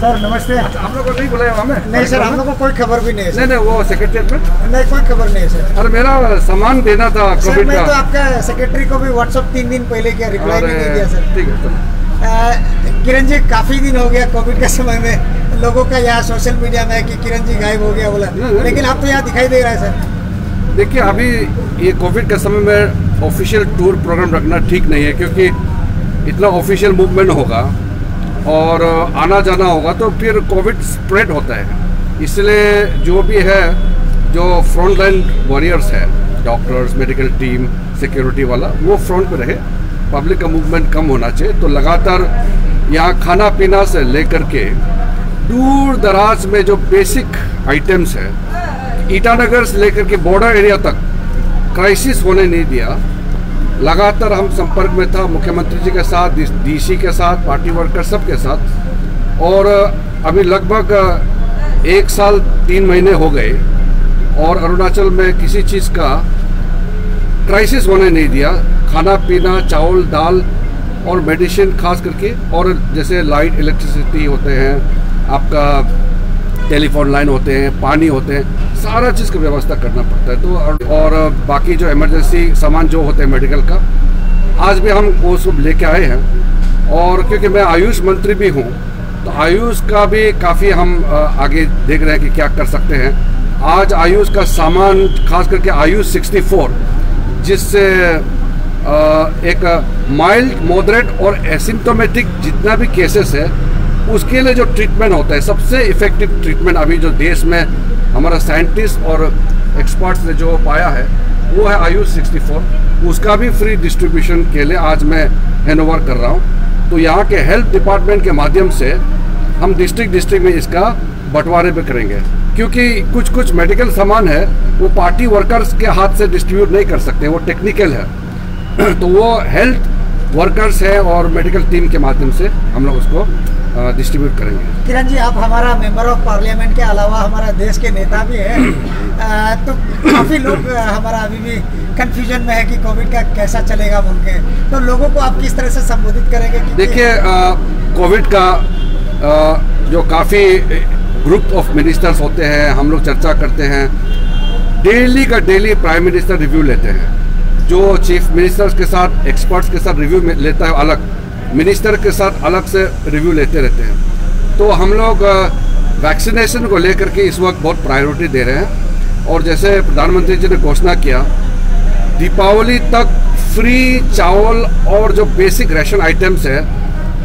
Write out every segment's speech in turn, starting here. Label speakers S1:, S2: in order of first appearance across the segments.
S1: नमस्ते।
S2: अच्छा आप लोग को नहीं बुलाया हमें
S1: नहीं सर हम लोग को कोई खबर भी नहीं है
S2: नहीं नहीं वो सेक्रेटरीट में?
S1: नहीं कोई खबर नहीं है सर।
S2: अरे मेरा सामान देना था
S1: सर मैं तो आपका सेक्रेटरी को भी व्हाट्सअप तीन दिन पहले किया रिप्लाई नहीं दिया सर।
S2: ठीक है
S1: किरण जी काफ़ी दिन हो गया कोविड के समय में। लोगों का यहाँ सोशल मीडिया में कि किरण जी गायब हो गया बोला। लेकिन आप तो यहाँ दिखाई दे रहा है सर।
S2: देखिए अभी ये कोविड के समय में ऑफिशियल टूर प्रोग्राम रखना ठीक नहीं है क्योंकि इतना ऑफिशियल मूवमेंट होगा। और आना जाना होगा तो फिर कोविड स्प्रेड होता है। इसलिए जो भी है, जो फ्रंट लाइन वॉरियर्स है डॉक्टर्स मेडिकल टीम सिक्योरिटी वाला, वो फ्रंट पे रहे। पब्लिक का मूवमेंट कम होना चाहिए तो लगातार यहाँ खाना पीना से लेकर के दूर दराज में जो बेसिक आइटम्स है, ईटानगर से लेकर के बॉर्डर एरिया तक क्राइसिस होने नहीं दिया। लगातार हम संपर्क में था, मुख्यमंत्री जी के साथ डीसी के साथ, पार्टी वर्कर सब के साथ। और अभी लगभग एक साल, तीन महीने हो गए। और अरुणाचल में किसी चीज़ का क्राइसिस होने नहीं दिया। खाना, पीना, चावल, दाल और मेडिसिन खास करके, और जैसे लाइट इलेक्ट्रिसिटी होते हैं, आपका टेलीफोन लाइन होते हैं पानी होते हैं सारा चीज़ की व्यवस्था करना पड़ता है। तो और, और बाकी जो इमरजेंसी सामान जो होते हैं मेडिकल का आज भी हम वो सब लेके आए हैं। और क्योंकि मैं आयुष मंत्री भी हूँ तो आयुष का भी काफ़ी हम आगे देख रहे हैं कि क्या कर सकते हैं। आज आयुष का सामान खास करके आयुष 64 जिससे एक माइल्ड मॉडरेट और एसिम्टोमेटिक जितना भी केसेस है उसके लिए जो ट्रीटमेंट होता है, सबसे इफ़ेक्टिव ट्रीटमेंट अभी जो देश में हमारा साइंटिस्ट और एक्सपर्ट्स ने जो पाया है, वो है आयुष 64 उसका भी फ्री डिस्ट्रीब्यूशन के लिए आज मैं हैंड कर रहा हूँ। तो यहाँ के हेल्थ डिपार्टमेंट के माध्यम से हम डिस्ट्रिक्ट डिस्ट्रिक्ट में इसका बंटवारे भी करेंगे। क्योंकि कुछ कुछ मेडिकल सामान है, वो पार्टी वर्कर्स के हाथ से डिस्ट्रीब्यूट नहीं कर सकते, वो टेक्निकल है। तो वो हेल्थ वर्कर्स है और मेडिकल टीम के माध्यम से हम लोग उसको डिस्ट्रीब्यूट करेंगे।
S1: किरण जी आप हमारा मेंबर ऑफ़ पार्लियामेंट के अलावा हमारा देश के नेता भी हैं। तो काफ़ी लोग हमारा अभी भी कंफ्यूजन में है कि कोविड का कैसा चलेगा बोल के तो लोगों को आप किस तरह से संबोधित करेंगे
S2: देखिए कोविड का अ, जो काफ़ी ग्रुप ऑफ़ मिनिस्टर्स होते हैं हम लोग चर्चा करते हैं डेली का डेली प्राइम मिनिस्टर रिव्यू लेते हैं। जो चीफ मिनिस्टर्स के साथ एक्सपर्ट्स के साथ रिव्यू लेता है अलग। मिनिस्टर के साथ अलग से रिव्यू लेते रहते हैं। तो हम लोग वैक्सीनेशन को लेकर के इस वक्त बहुत प्रायोरिटी दे रहे हैं। और जैसे प्रधानमंत्री जी ने घोषणा किया, दीपावली तक फ्री चावल और जो बेसिक राशन आइटम्स है,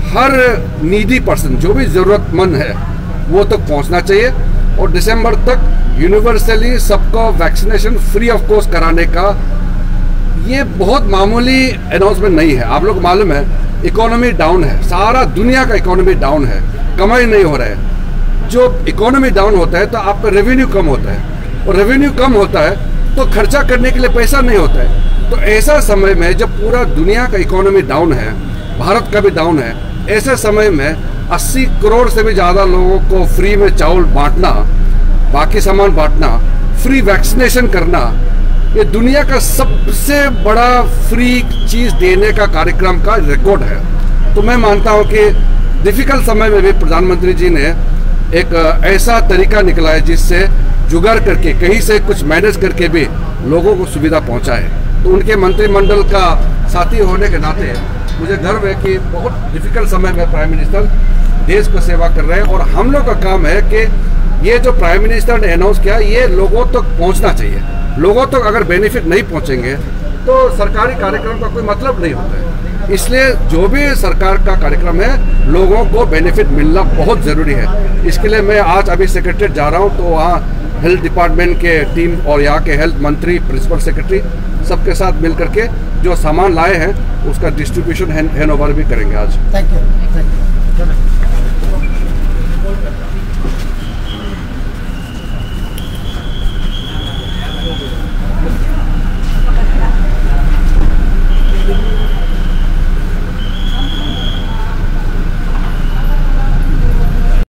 S2: हर नीडी पर्सन जो भी ज़रूरतमंद है, वो तक पहुँचना चाहिए। और दिसंबर तक यूनिवर्सली सबको वैक्सीनेशन फ्री ऑफ़ कॉस्ट कराने का, ये बहुत मामूली अनाउंसमेंट नहीं है। आप लोग मालूम है इकोनॉमी डाउन है। सारा दुनिया का इकोनॉमी डाउन है। कमाई नहीं हो रहा है। जो इकोनॉमी डाउन होता है तो आपका रेवेन्यू कम होता है। और रेवेन्यू कम होता है तो खर्चा करने के लिए पैसा नहीं होता है। तो ऐसा समय में जब पूरा दुनिया का इकोनॉमी डाउन है, भारत का भी डाउन है, ऐसे समय में 80 करोड़ से भी ज़्यादा लोगों को फ्री में चावल बांटना, बाकी सामान बांटना फ्री वैक्सीनेशन करना ये दुनिया का सबसे बड़ा फ्री चीज़ देने का कार्यक्रम का रिकॉर्ड है। तो मैं मानता हूँ कि डिफ़िकल्ट समय में भी प्रधानमंत्री जी ने एक ऐसा तरीका निकला है जिससे जुगाड़ करके, कहीं से कुछ मैनेज करके भी लोगों को सुविधा पहुँचाए। तो उनके मंत्रिमंडल का साथी होने के नाते मुझे गर्व है कि बहुत डिफ़िकल्ट समय में प्राइम मिनिस्टर देश को सेवा कर रहे हैं और हम लोग का काम है कि ये जो प्राइम मिनिस्टर ने अनाउंस किया, ये लोगों तक तो पहुँचना चाहिए। लोगों तक तो अगर बेनिफिट नहीं पहुँचेंगे तो सरकारी कार्यक्रम का कोई मतलब नहीं होता है। इसलिए जो भी सरकार का कार्यक्रम है, लोगों को बेनिफिट मिलना बहुत ज़रूरी है। इसके लिए मैं आज अभी सेक्रेटरीट जा रहा हूँ तो वहाँ हेल्थ डिपार्टमेंट के टीम और यहाँ के हेल्थ मंत्री प्रिंसिपल सेक्रेटरी सबके साथ मिल करके जो सामान लाए हैं, उसका डिस्ट्रीब्यूशन हैंड ओवर भी करेंगे आज।
S1: Thank you